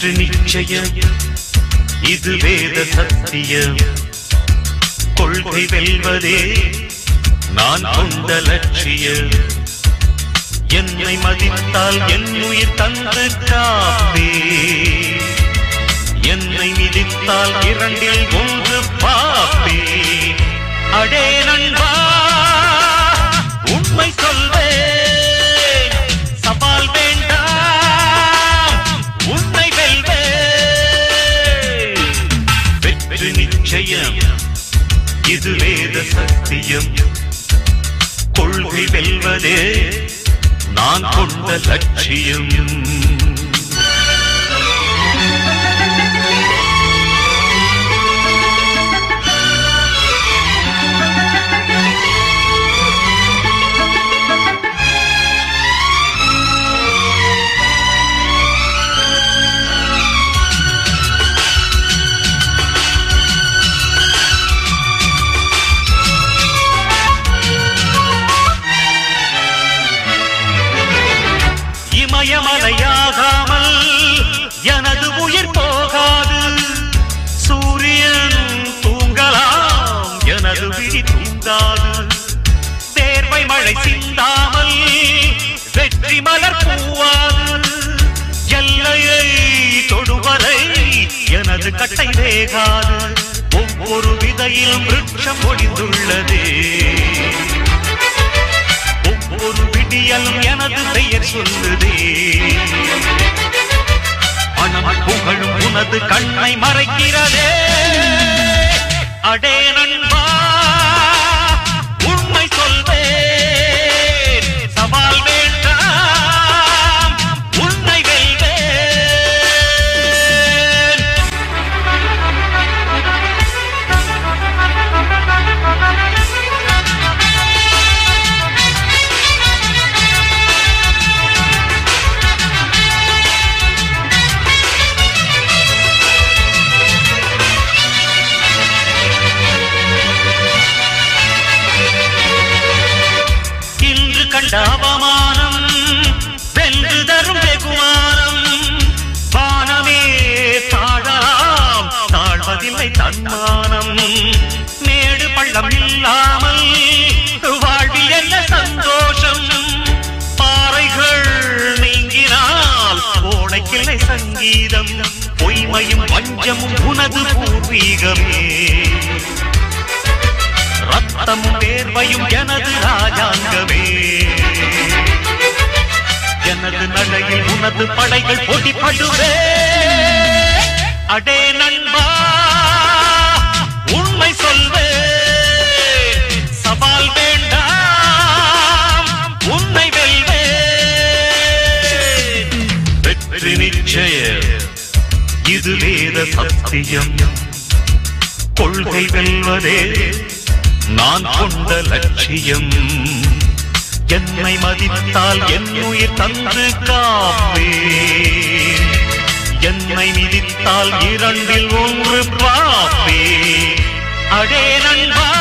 வெற்றி நிச்சயம். இது வேத சத்தியம். கொள்கை வெல்வதே நான் கொண்ட லட்சியம். என்னை மதித்தால் என் உயிர் தந்து காப்பே என்னை மிதித்தால் இரண்டில் ஒன்று பாப்பே. அடே நண்பா உண்மை சொல்வே நிச்சயம் இது வேத சத்தியம். கொள்கை வெல்வதே நான் கொண்ட லட்சியம். விழி தூங்காது தேர்வை மழை சிந்தாமல் வெற்றி மலர் பூவாது. எல்லையை தொடுவரை எனது கட்டை வேகாது. ஒவ்வொரு விதையிலும் விருட்சம் ஒளிந்துள்ளதே. ஒவ்வொரு விடியலும் எனது பெயர் சொல்லுதே. பணம் புகழும் உனது கண்ணை மறைக்கிறதே. அடே நண்பா இல்லாமல் வாழ்வில் என்ன சந்தோஷம்? பாறைகள் நீங்கினால் ஓடைக்கிளை சங்கீதம் பொய்மையும் பஞ்சமும் உனது பூர்வீகமே. ரத்தமும் வேர்வையும் எனது ராஜாங்கமே எனது நடையில் உனது படைகள் போட்டிப்படுவே. அடே நண்பா இது வேத சத்தியம். கொள்கை வெல்வதே நான் கொண்ட லட்சியம். என்னை மதித்தால் என் உயிர் தந்து காப்பே. என்னை மிதித்தால் இரண்டில் ஒன்று பாப்பே. அடே நண்பா